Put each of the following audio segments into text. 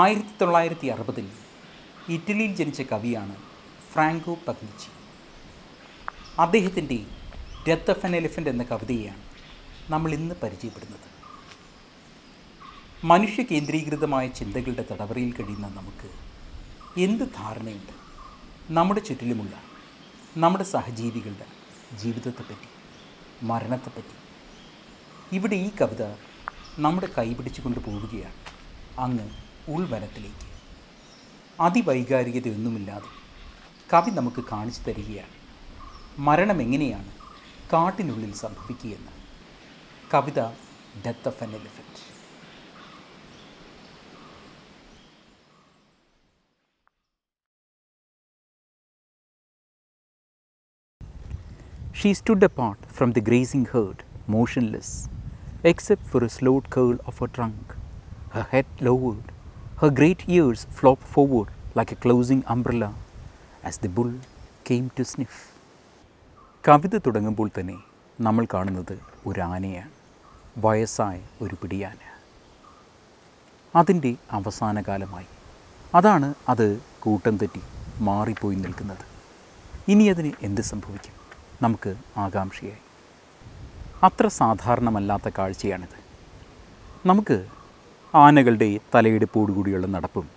ആയിരത്തി തൊള്ളായിരത്തി അറുപതിൽ ഇറ്റലിയിൽ ജനിച്ച കവിയാണ് ഫ്രാങ്കോ പഗ്നിച്ചി അദ്ദേഹത്തിന്റെ ഡെത്ത് ഓഫ് എൻ എലിഫന്റ് എന്ന കവിതയാണ് നമ്മൾ ഇന്ന് പരിചയപ്പെടുന്നത്. മനുഷ്യ കേന്ദ്രീകൃതമായ ചിന്തകളുടെ തടവറയിൽ കഴിയുന്ന നമുക്ക് എന്ത് ധാരണയുണ്ട്? നമ്മുടെ ചുറ്റിലുമുള്ള നമ്മുടെ സഹജീവികളുടെ ജീവിതത്തെപ്പറ്റി മരണത്തെപ്പറ്റി. ഇവിടെ ഈ കവിത നമ്മുടെ കൈപിടിച്ചു കൊണ്ടുപോവുകയാണ് അങ്ങ് ഉൾവനത്തിലേക്ക് അതിവൈകാരികതയൊന്നുമില്ലാതെ കവി നമുക്ക് കാണിച്ചു തരികയാണ് മരണം എങ്ങനെയാണ് കാട്ടിനുള്ളിൽ സംഭവിക്കുകയെന്ന് കവിത death of an elephant She stood apart from the grazing herd, motionless, except for a slowed curl of her trunk. Her head lowered, her great ears flopped forward like a closing umbrella as the bull came to sniff. കവിത തുടങ്ങുമ്പോൾ തന്നെ നമ്മൾ കാണുന്നത് ഒരു ആനയാണ്. വയസ്സായ ഒരു പിടിയാന. അതിന്റെ അവസാന കാലമായി അതാണ് അത് കൂട്ടം തെറ്റി മാറിപ്പോയി നിൽക്കുന്നത്. ഇനി അതിന് എന്ത് സംഭവിക്കും? നമുക്ക് ആകാംക്ഷയായി. അത്ര സാധാരണമല്ലാത്ത കാഴ്ചയാണിത്. നമുക്ക് ആനകളുടെ തലയെടുപ്പോടുകൂടിയുള്ള നടപ്പും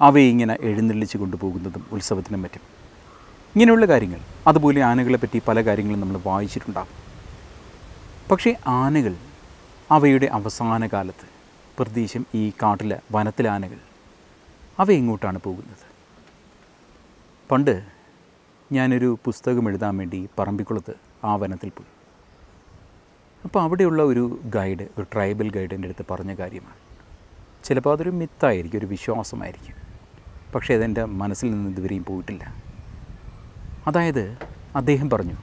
അവയെ ഇങ്ങനെ എഴുന്നള്ളിച്ച് കൊണ്ടുപോകുന്നതും ഉത്സവത്തിനും മറ്റും. ഇങ്ങനെയുള്ള കാര്യങ്ങൾ അതുപോലെ ആനകളെ പറ്റി പല കാര്യങ്ങളും നമ്മൾ വായിച്ചിട്ടുണ്ടാകും പക്ഷേ ആനകൾ അവയുടെ അവസാന കാലത്ത് പ്രത്യേകിച്ചും ഈ കാട്ടിലെ വനത്തിലെ ആനകൾ അവ എങ്ങോട്ടാണ് പോകുന്നത്? പണ്ട് ഞാനൊരു പുസ്തകം എഴുതാൻ വേണ്ടി പറമ്പിക്കുളത്ത് ആ വനത്തിൽ പോയി. അപ്പോൾ അവിടെയുള്ള ഒരു ഗൈഡ് ഒരു ട്രൈബൽ ഗൈഡ് എന്റെ അടുത്ത് പറഞ്ഞ കാര്യമാണ്. ചിലപ്പോൾ അതൊരു മിത്തായിരിക്കും ഒരു വിശ്വാസമായിരിക്കും. പക്ഷേ അതെന്റെ മനസ്സിൽ നിന്ന് ഇതുവരെയും പോയിട്ടില്ല. അതായത് അദ്ദേഹം പറഞ്ഞു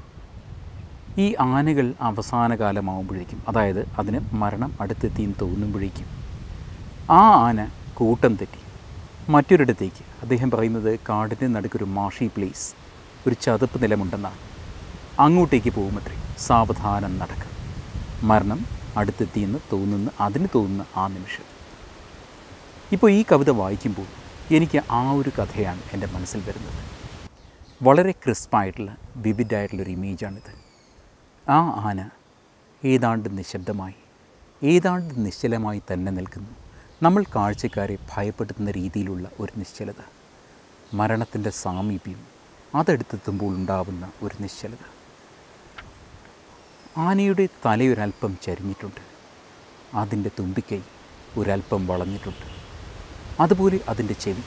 ഈ ആനകൾ അവസാന കാലമാകുമ്പോഴേക്കും അതായത് അതിന് മരണം അടുത്തെത്തിയെന്ന് തോന്നുമ്പോഴേക്കും ആ ആന കൂട്ടം തെറ്റി. മറ്റൊരിടത്തേക്ക് അദ്ദേഹം പറയുന്നത് കാടിന്റെ നടുക്കൊരു മാഷി പ്ലേസ് ഒരു ചതുപ്പ് നിലമുണ്ടെന്നാണ്. അങ്ങോട്ടേക്ക് പോകുമത്രേ സാവധാനം നടക്കുക മരണം അടുത്തെത്തിയെന്ന് തോന്നുന്ന അതിന് തോന്നുന്ന ആ നിമിഷം. ഇപ്പോൾ ഈ കവിത വായിക്കുമ്പോൾ എനിക്ക് ആ ഒരു കഥയാണ് എന്റെ മനസ്സിൽ വരുന്നത്. വളരെ ക്രിസ്പായിട്ടുള്ള വിവിഡായിട്ടുള്ളൊരു ഇമേജാണിത്. ആ ആന ഏതാണ്ട് നിശബ്ദമായി ഏതാണ്ട് നിശ്ചലമായി തന്നെ നിൽക്കുന്നു. നമ്മൾ കാഴ്ചക്കാരെ ഭയപ്പെടുത്തുന്ന രീതിയിലുള്ള ഒരു നിശ്ചലത. മരണത്തിന്റെ സാമീപ്യം അതെടുത്തെത്തുമ്പോൾ ഉണ്ടാവുന്ന ഒരു നിശ്ചലത. ആനയുടെ തലയൊരൽപ്പം ചരിഞ്ഞിട്ടുണ്ട്. അതിന്റെ തുമ്പിക്കൈ ഒരൽപ്പം വളഞ്ഞിട്ടുണ്ട്. അതുപോലെ അതിന്റെ ചെവി.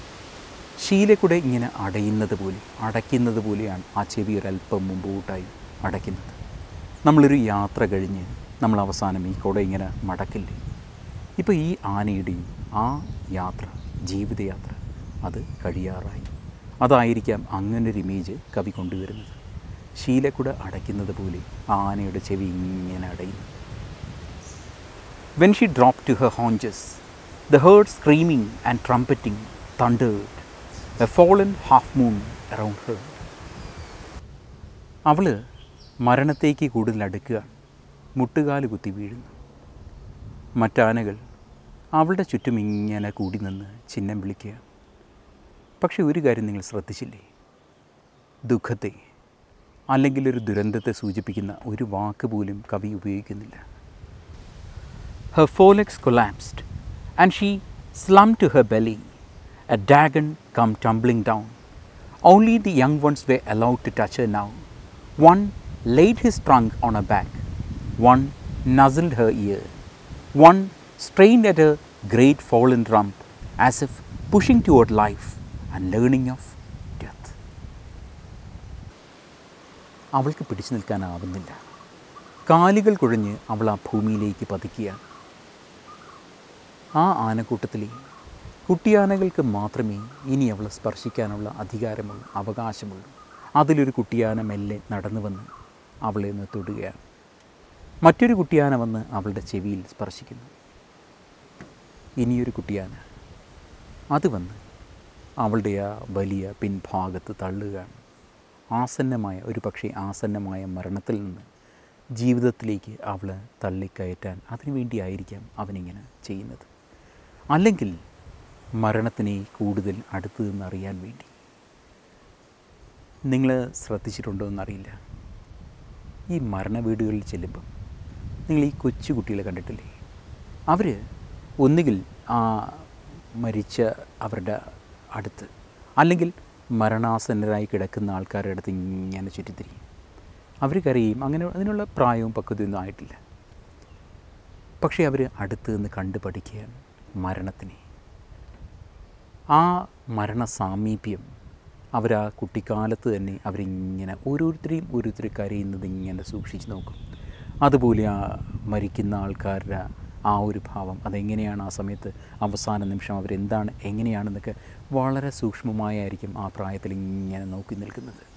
ശീലക്കൂടെ ഇങ്ങനെ അടയുന്നത് പോലെ അടയ്ക്കുന്നത് പോലെയാണ് ആ ചെവി ഒരല്പം മുമ്പോട്ടായി അടയ്ക്കുന്നത്. നമ്മളൊരു യാത്ര കഴിഞ്ഞ് നമ്മൾ അവസാനം ഈ കുട ഇങ്ങനെ മടക്കില്ലേ? ഇപ്പോൾ ഈ ആനയുടെയും ആ യാത്ര ജീവിതയാത്ര അത് കഴിയാറായി. അതായിരിക്കാം അങ്ങനൊരു ഇമേജ് കവി കൊണ്ടുവരുന്നത്. ശീലക്കുട അടയ്ക്കുന്നത് പോലെ ആ ആനയുടെ ചെവി ഇങ്ങനെ അടയുന്നു. When she drop to her haunches The herd screaming and trumpeting thundered, a fallen half moon around her. അവൾ മരണത്തേക്ക് കൂടുതൽ അടുക്കുക. മുട്ടുകാൽ കുത്തി വീഴുന്നു. മറ്റാനകൾ അവളുടെ ചുറ്റും ഇങ്ങനെ കൂടി നിന്ന് ചിഹ്നം വിളിക്കുക. പക്ഷേ ഒരു കാര്യം നിങ്ങൾ ശ്രദ്ധിച്ചില്ലേ? ദുഃഖത്തെ അല്ലെങ്കിൽ ഒരു ദുരന്തത്തെ സൂചിപ്പിക്കുന്ന ഒരു വാക്ക് പോലും കവി ഉപയോഗിക്കുന്നില്ല. Her ഫോലെക്സ് collapsed and she slumped to her belly. A dragon come tumbling down. Only the young ones were allowed to touch her now. One laid his trunk on her back. One nuzzled her ear. One strained at her great fallen rump as if pushing toward life and learning of death. അവൾക്ക് പിടിച്ചു നിൽക്കാനാവുന്നില്ല കാലുകൾ കുഴഞ്ഞ് അവൾ ആ ഭൂമിയിലേക്ക് പതിക്കുകയാണ് ആ ആനക്കൂട്ടത്തിലെ കുട്ടിയാനകൾക്ക് മാത്രമേ ഇനി അവളെ സ്പർശിക്കാനുള്ള അധികാരമുള്ളൂ അവകാശമുള്ളൂ. അതിലൊരു കുട്ടിയാന മെല്ലെ നടന്നു വന്ന് അവളെ ഒന്ന് തൊടുകയാണ്. മറ്റൊരു കുട്ടിയാന വന്ന് അവളുടെ ചെവിയിൽ സ്പർശിക്കുന്നു. ഇനിയൊരു കുട്ടിയാന. അത് വന്ന് അവളുടെ ആ വലിയ പിൻഭാഗത്ത് തള്ളുകയാണ്. ആസന്നമായ ഒരു പക്ഷേ ആസന്നമായ മരണത്തിൽ നിന്ന് ജീവിതത്തിലേക്ക് അവളെ തള്ളിക്കയറ്റാൻ അതിനുവേണ്ടിയായിരിക്കാം അവനിങ്ങനെ ചെയ്യുന്നത്. അല്ലെങ്കിൽ മരണത്തിനെ കൂടുതൽ അടുത്ത് നിന്ന് അറിയാൻ വേണ്ടി. നിങ്ങൾ ശ്രദ്ധിച്ചിട്ടുണ്ടോ എന്നറിയില്ല. ഈ മരണ വീടുകളിൽ ചെല്ലുമ്പം നിങ്ങൾ ഈ കൊച്ചുകുട്ടികളെ കണ്ടിട്ടില്ലേ? അവർ ഒന്നുകിൽ ആ മരിച്ച അവരുടെ അടുത്ത് അല്ലെങ്കിൽ മരണാസന്നരായി കിടക്കുന്ന ആൾക്കാരുടെ അടുത്ത് ഇങ്ങനെ ചുറ്റിത്തിരിയും. അവർക്കറിയും അങ്ങനെ അതിനുള്ള പ്രായവും പക്വതയൊന്നും ആയിട്ടില്ല. പക്ഷേ അവർ അടുത്ത് നിന്ന് കണ്ടു പഠിക്കുകയാണ് മരണത്തിനെ. ആ മരണ സാമീപ്യം അവർ ആ കുട്ടിക്കാലത്ത് തന്നെ അവരിങ്ങനെ ഓരോരുത്തരെയും ഓരോരുത്തരെ കരയുന്നത് ഇങ്ങനെ സൂക്ഷിച്ച് നോക്കും. അതുപോലെ ആ മരിക്കുന്ന ആൾക്കാരുടെ ആ ഒരു ഭാവം അതെങ്ങനെയാണ് ആ സമയത്ത് അവസാന നിമിഷം അവരെന്താണ് എങ്ങനെയാണെന്നൊക്കെ വളരെ സൂക്ഷ്മമായായിരിക്കും ആ പ്രായത്തിൽ ഇങ്ങനെ നോക്കി നിൽക്കുന്നത്.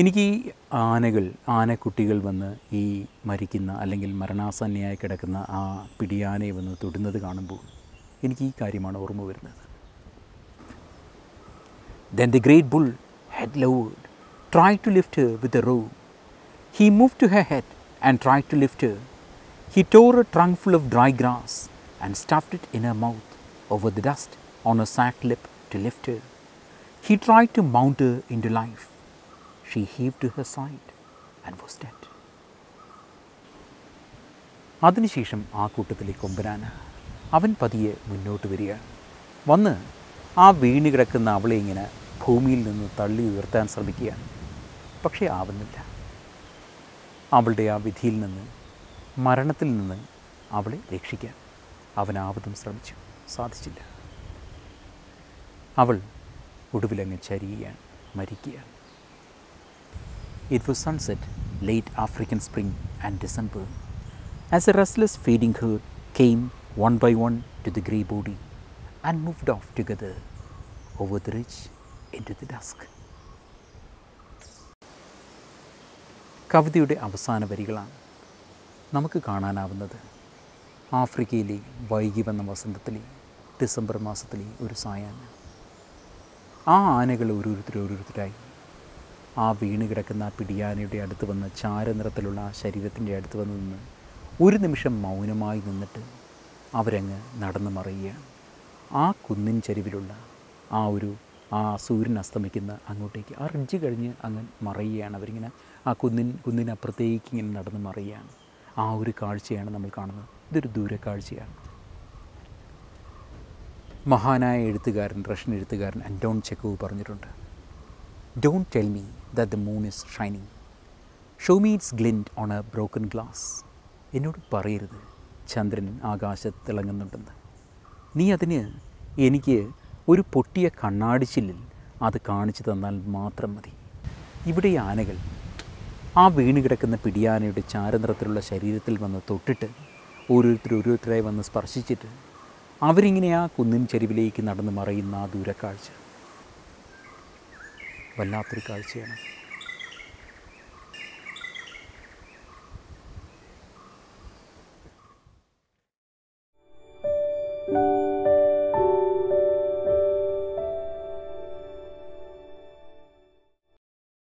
എനിക്ക് ഈ ആനകൾ ആനക്കുട്ടികൾ വന്ന് ഈ മരിക്കുന്ന അല്ലെങ്കിൽ മരണാസന്നയായി കിടക്കുന്ന ആ പിടിയാനയെ വന്ന് തൊടുന്നത് കാണുമ്പോൾ എനിക്ക് ഈ കാര്യമാണ് ഓർമ്മ വരുന്നത് Then the great bull head lowered, tried to lift her with a rope. He moved to her head and tried to lift her. He tore a trunk full of dry grass and stuffed it in her mouth over the dust on her sack lip to lift her. He tried to mount her into life. She heaved to her side and was dead. അതിനുശേഷം ആ കൂട്ടത്തിലെ കൊമ്പനാന അവൻ പതിയെ മുന്നോട്ട് വരിക. വന്ന് ആ വീണ് കിടക്കുന്ന അവളെ ഇങ്ങനെ ഭൂമിയിൽ നിന്ന് തള്ളി ഉയർത്താൻ ശ്രമിക്കുകയാണ്. പക്ഷേ ആവുന്നില്ല. അവളുടെ ആ വിധിയിൽ നിന്ന് മരണത്തിൽ നിന്ന് അവളെ രക്ഷിക്കാൻ അവൻ ആവതും ശ്രമിച്ചു. സാധിച്ചില്ല. അവൾ ഒടുവിലങ്ങ് ചരിയുകയാണ് മരിക്കുകയാണ്. It was sunset late African spring and December as a restless feeding herd came one by one to the grey body and moved off together over the ridge into the dusk. കവിതയുടെ അവസാന വരികളാണ് നമുക്ക് കാണാനാവുന്നത്. ആഫ്രിക്കയിലെ വൈകി വന്ന വസന്തത്തിലെ December മാസത്തിലെ ഒരു സായാഹ്നം. ആ ആനകൾ ഓരോരുത്തർ ഓരോരുത്തരായി ആ വീണ് കിടക്കുന്ന പിടിയാനയുടെ അടുത്ത് വന്ന് ചാരനിറത്തിലുള്ള ആ ശരീരത്തിന്റെ അടുത്ത് വന്ന് നിന്ന് ഒരു നിമിഷം മൗനമായി നിന്നിട്ട് അവരങ്ങ് നടന്നു മറിയുകയാണ്. ആ കുന്നിൻ ചരിവിലുള്ള ആ ഒരു ആ സൂര്യൻ അസ്തമിക്കുന്ന അങ്ങോട്ടേക്ക് ആ റിഡ്ജ് കഴിഞ്ഞ് അങ്ങ് മറയുകയാണ്. അവരിങ്ങനെ ആ കുന്നിൻ കുന്നിനപ്പുറത്തേക്ക് ഇങ്ങനെ നടന്ന് മറയുകയാണ്. ആ ഒരു കാഴ്ചയാണ് നമ്മൾ കാണുന്നത്. ഇതൊരു ദൂരക്കാഴ്ചയാണ്. മഹാനായ എഴുത്തുകാരൻ റഷ്യൻ എഴുത്തുകാരൻ അൻഡോൺ ചെക്കോവ് പറഞ്ഞിട്ടുണ്ട്. Don't tell me that the moon is shining. Show me its glint on a broken glass. എന്നോട് പറയരുത് ചന്ദ്രൻ ആകാശത്തിളങ്ങുന്നുണ്ടെന്ന് നീ അതിന് എനിക്ക് ഒരു പൊട്ടിയ കണ്ണാടിച്ചില്ലിൽ അത് കാണിച്ചു തന്നാൽ മാത്രം മതി ഇവിടെ ആനകൾ ആ വീണ് കിടക്കുന്ന പിടിയാനയുടെ ചാരനിറത്തിലുള്ള ശരീരത്തിൽ വന്ന് തൊട്ടിട്ട് ഓരോരുത്തർ ഓരോരുത്തരായി വന്ന് സ്പർശിച്ചിട്ട് അവരിങ്ങനെ ആ കുന്നിൻ ചെരുവിലേക്ക് നടന്ന് മറയുന്ന ആ ദൂരക്കാഴ്ച വല്ലാത്തൊരു കാഴ്ചയാണ്.